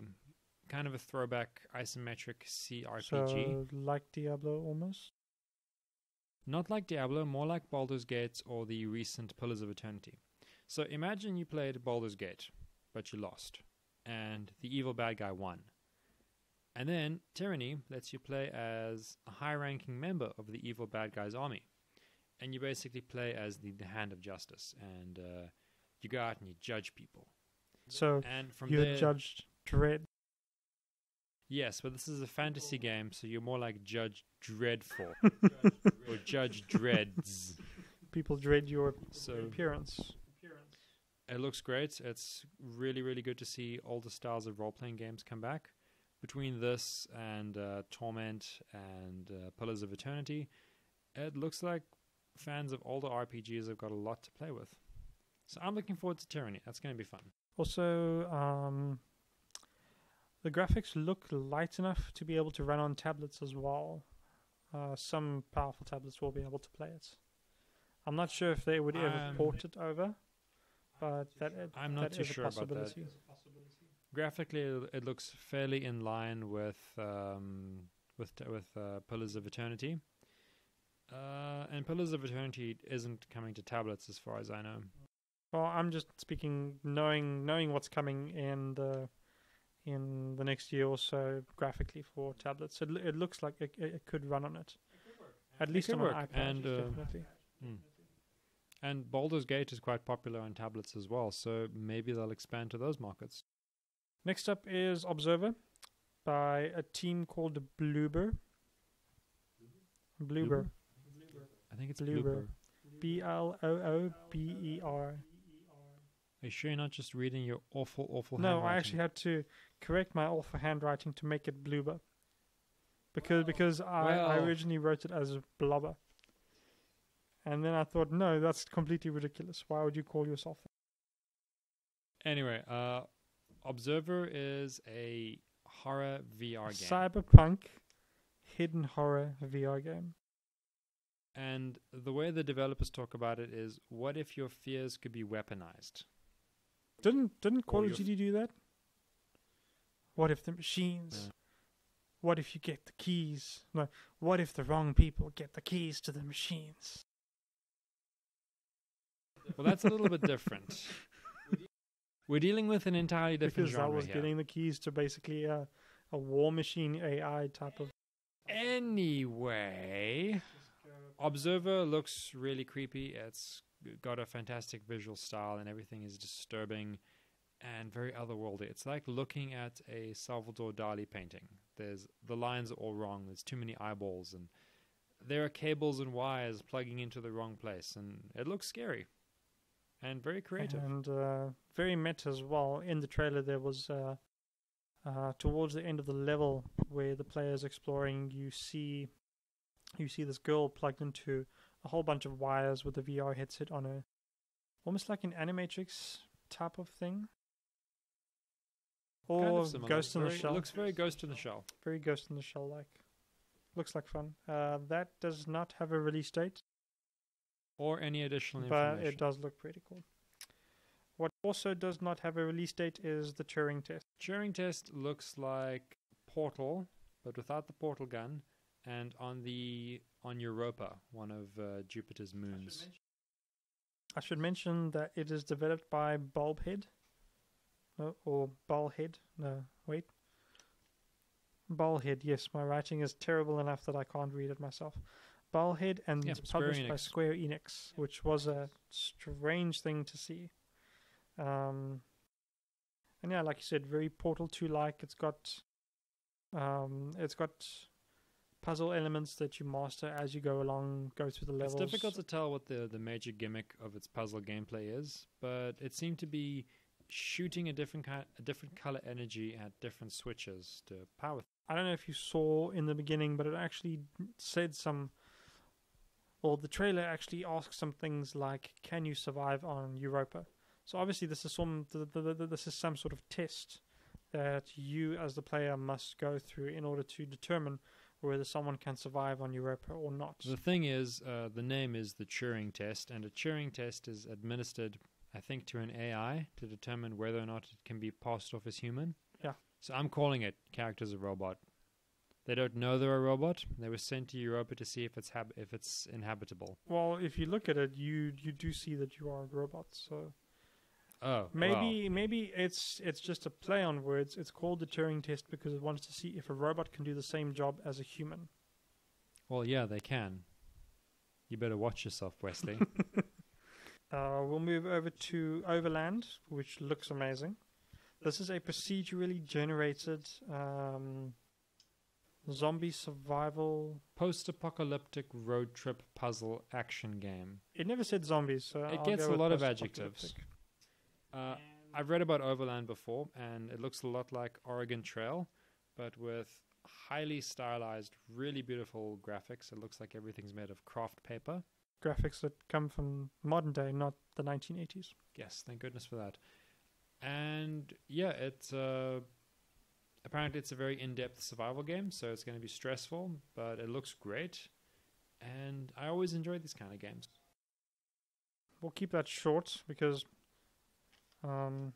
kind of a throwback isometric CRPG. So, like Diablo almost. Not like Diablo, more like Baldur's Gate or the recent Pillars of Eternity. So imagine you played Baldur's Gate, but you lost, and the evil bad guy won. And then Tyranny lets you play as a high ranking member of the evil bad guy's army. And you basically play as the, the hand of justice, and uh, you go out and you judge people. So, And from you're there, judged Dread. yes, but this is a fantasy game, so you're more like Judge Dreadful *laughs* or Judge Dreads. People dread your So appearance. It looks great. It's really, really good to see all the styles of role playing games come back. Between this and uh, Torment and uh, Pillars of Eternity, it looks like fans of older RPGs have got a lot to play with. So I'm looking forward to Tyranny. That's going to be fun. Also, um, the graphics look light enough to be able to run on tablets as well. Uh, some powerful tablets will be able to play it. I'm not sure if they would ever Um, port it over, but that it, I'm not that too is a sure about that. possibility. Graphically, it, it looks fairly in line with um, with with uh, Pillars of Eternity. Uh, and Pillars of Eternity isn't coming to tablets, as far as I know. Well, I'm just speaking knowing knowing what's coming in the in the next year or so graphically for tablets. It, it looks like it, it it could run on it. At least could on work, an iPad, and, uh, definitely. Hmm. And Baldur's Gate is quite popular on tablets as well, so maybe they'll expand to those markets. Next up is Observer by a team called Bloober. Bloober. I think it's. Bloober. B L O O B E R. Are you sure you're not just reading your awful, awful handwriting? No, I actually had to correct my awful handwriting to make it Bloober. Because because I, I originally wrote it as Blubber. And then I thought, no, that's completely ridiculous. Why would you call yourself that? Anyway, uh, Observer is a horror VR game. Cyberpunk hidden horror VR game. And the way the developers talk about it is what if your fears could be weaponized? Didn't didn't Call of Duty do that? What if the machines? Yeah. What if you get the keys? No. What if the wrong people get the keys to the machines? Well, that's a little bit different. *laughs* We're dealing with an entirely different because I was here. getting the keys to basically a, a war machine AI type of. Anyway, Observer looks really creepy. It's got a fantastic visual style, and everything is disturbing and very otherworldly. It's like looking at a Salvador Dali painting. There's the lines are all wrong. There's too many eyeballs, and there are cables and wires plugging into the wrong place, and it looks scary and very creative. And uh, very meta as well. In the trailer, there was uh, uh, towards the end of the level where the player is exploring. You see, you see this girl plugged into a whole bunch of wires with a VR headset on her, almost like an Animatrix type of thing, Kind or of similar. Ghost in the Shell. Looks very Ghost in the Shell. very Ghost in the Shell like. Looks like fun. Uh, that does not have a release date. Or any additional but information. But it does look pretty cool. What also does not have a release date is the Turing test. Turing test looks like Portal, but without the portal gun, and on the on Europa, one of uh, Jupiter's moons. I should mention that it is developed by Bulbhead. No, or Bulhead. No, wait. Bulhead, yes, my writing is terrible enough that I can't read it myself. Bulhead and Yeah, it's Square published by Square Enix, which was a strange thing to see. Um, and yeah, like you said, very Portal 2 like. It's got um, it's got puzzle elements that you master as you go along, go through the levels. It's difficult to tell what the the major gimmick of its puzzle gameplay is, but it seemed to be shooting a different kind, a different color energy at different switches to power. I don't know if you saw in the beginning, but it actually said some. Well, the trailer actually asks some things like, "Can you survive on Europa?" So obviously, this is some th- th- th- th- this is some sort of test that you, as the player, must go through in order to determine whether someone can survive on Europa or not. The thing is, uh, the name is the Turing test, and a Turing test is administered, I think, to an AI to determine whether or not it can be passed off as human. Yeah. So I'm calling it characters a robot. They don't know they're a robot. They were sent to Europa to see if it's hab- if it's inhabitable. Well, if you look at it, you you do see that you are a robot. So Oh, maybe maybe it's it's just a play on words. It's called the Turing test because it wants to see if a robot can do the same job as a human. Well, yeah, they can. You better watch yourself, Wesley. *laughs* Uh, we'll move over to Overland, which looks amazing. This is a procedurally generated um, zombie survival. Post-apocalyptic road trip puzzle action game. It never said zombies, so It I'll gets a lot of adjectives. Uh, I've read about Overland before, and it looks a lot like Oregon Trail, but with highly stylized, really beautiful graphics. It looks like everything's made of craft paper. Graphics that come from modern day, not the 1980s. Yes, thank goodness for that. And yeah, it's uh, apparently it's a very in-depth survival game, so it's going to be stressful, but it looks great. And I always enjoy these kind of games. We'll keep that short because um,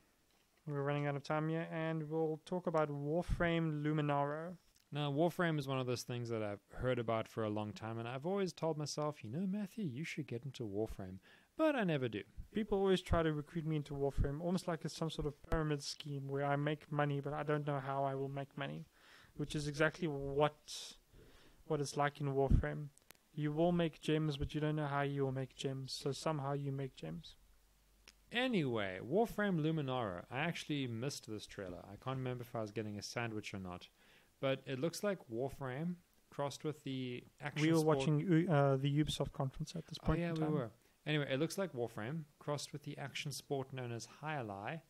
we're running out of time here, and we'll talk about Warframe Luminaro. Now, Warframe is one of those things that I've heard about for a long time, and I've always told myself, you know, Matthew, you should get into Warframe, but I never do. People always try to recruit me into Warframe, almost like it's some sort of pyramid scheme where I make money, but I don't know how I will make money, which is exactly what what it's like in Warframe. You will make gems, but you don't know how you will make gems. So somehow you make gems. Anyway, Warframe Luminara. I actually missed this trailer. I can't remember if I was getting a sandwich or not, but it looks like Warframe crossed with the action. we were sport- watching uh, the Ubisoft conference at this Oh point yeah, in we were. Anyway, it looks like Warframe crossed with the action sport known as jai alai,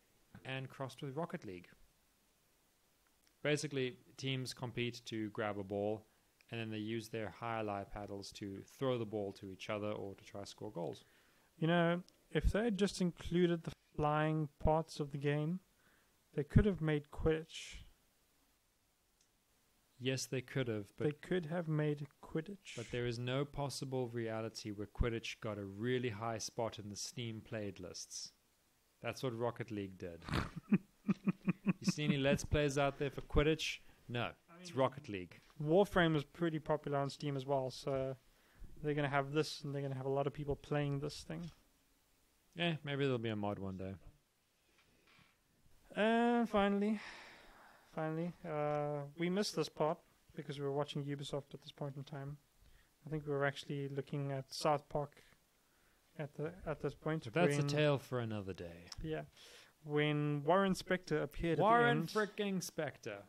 and crossed with Rocket League. Basically, teams compete to grab a ball, and then they use their jai alai paddles to throw the ball to each other or to try to score goals. You know, if they had just included the flying parts of the game, they could have made Quidditch. Yes, they could have, but they could have made Quidditch. but there is no possible reality where Quidditch got a really high spot in the Steam played lists. That's what Rocket League did. *laughs* you see any Let's Plays out there for Quidditch? No, it's Rocket League. Warframe is pretty popular on Steam as well, so they're gonna have this, and they're gonna have a lot of people playing this thing. Yeah, maybe there'll be a mod one day. And finally, finally, uh, we missed this part because we were watching Ubisoft at this point in time. I think we were actually looking at South Park at the at this point. But that's a tale for another day. Yeah, when Warren Spector appeared Warren at fricking Spector.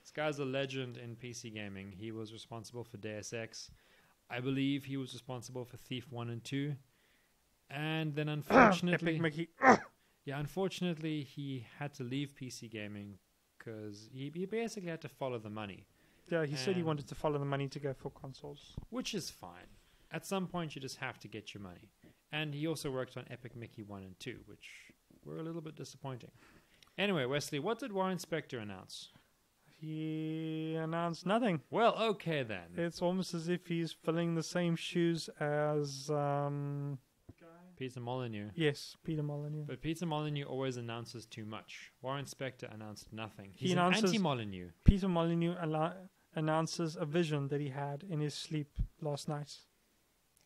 This guy's a legend in PC gaming. He was responsible for Deus Ex. I believe he was responsible for Thief 1 and 2. And then *coughs* unfortunately, Epic Mickey. *coughs* yeah, unfortunately he had to leave PC gaming because he, he basically had to follow the money, Yeah, he said he wanted to follow the money to go for consoles. which is fine. At some point you just have to get your money. And he also worked on Epic Mickey 1 and 2, which were a little bit disappointing. Anyway, Wesley, what did Warren Spector announce? He announced nothing. Well, okay then. It's almost as if he's filling the same shoes as um Peter Molyneux. yes, Peter Molyneux. But Peter Molyneux always announces too much. Warren Spector announced nothing. He He's an announces- anti-Molyneux. Peter Molyneux announces a vision that he had in his sleep last night.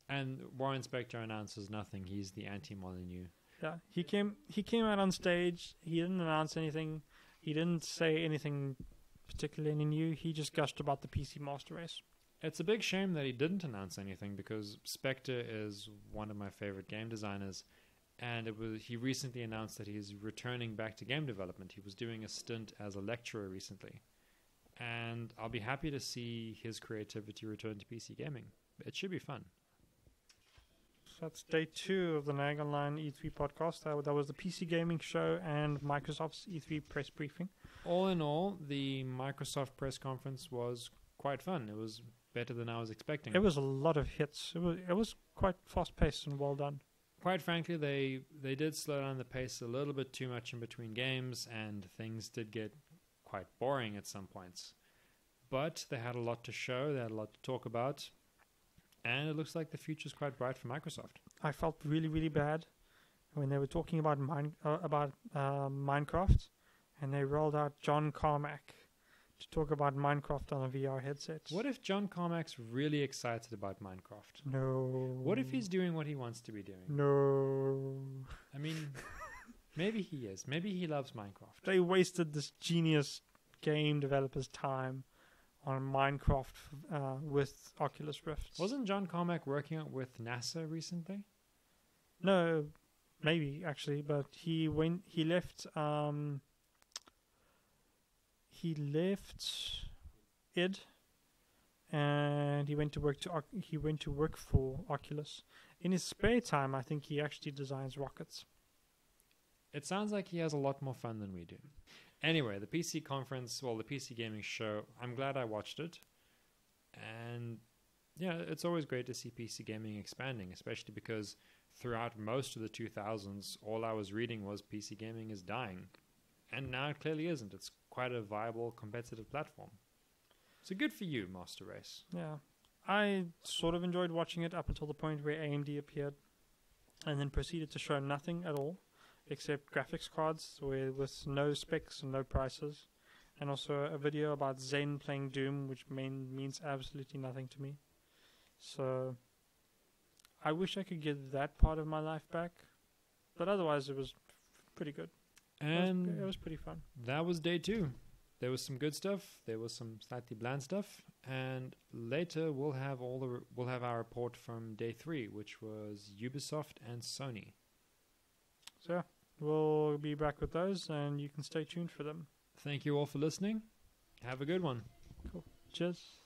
And Warren Spector announces nothing. He's the anti-Molyneux. Yeah, he came he came out on stage. He didn't announce anything. He didn't say anything particularly new. He just gushed about the PC Master Race. It's a big shame that he didn't announce anything because Spector is one of my favorite game designers. And it was he recently announced that he's returning back to game development. He was doing a stint as a lecturer recently. And I'll be happy to see his creativity return to PC gaming. It should be fun. So that's day two of the NAG Online E3 podcast. That, that was the PC Gaming Show and Microsoft's E3 press briefing. All in all, the Microsoft press conference was quite fun. It was better than I was expecting. It was a lot of hits. It was it was quite fast paced and well done. quite frankly, they they did slow down the pace a little bit too much in between games, and things did get quite boring at some points. But they had a lot to show. They had a lot to talk about, and it looks like the future is quite bright for Microsoft. I felt really really bad when they were talking about mine uh, about uh, Minecraft, and they rolled out John Carmack to talk about Minecraft on a VR headset. What if John Carmack's really excited about Minecraft? No. What if he's doing what he wants to be doing? No. I mean, maybe he is. Maybe he loves Minecraft. They wasted this genius game developer's time on Minecraft uh, with Oculus Rift. Wasn't John Carmack working on with NASA recently? No, maybe actually, but he went. He left. Um, he left id, and he went to work to. He went to work for Oculus. In his spare time, I think he actually designs rockets. It sounds like he has a lot more fun than we do. Anyway, the PC conference, well, the PC gaming show, I'm glad I watched it. And yeah, it's always great to see PC gaming expanding, especially because throughout most of the 2000s, all I was reading was PC gaming is dying. And now it clearly isn't. It's quite a viable competitive platform. So good for you, Master Race. Yeah, I sort of enjoyed watching it up until the point where AMD appeared, and then proceeded to show nothing at all, except graphics cards with with no specs and no prices, and also a video about Zen playing Doom, which main, means absolutely nothing to me. So I wish I could get that part of my life back, but otherwise it was pretty good. It was- And it was pretty fun. that was day two. There was some good stuff. There was some slightly bland stuff, and later we'll have all the we'll have our report from day three, which was Ubisoft and Sony. So yeah, we'll be back with those, and you can stay tuned for them. Thank you all for listening. Have a good one. Cool. Cheers.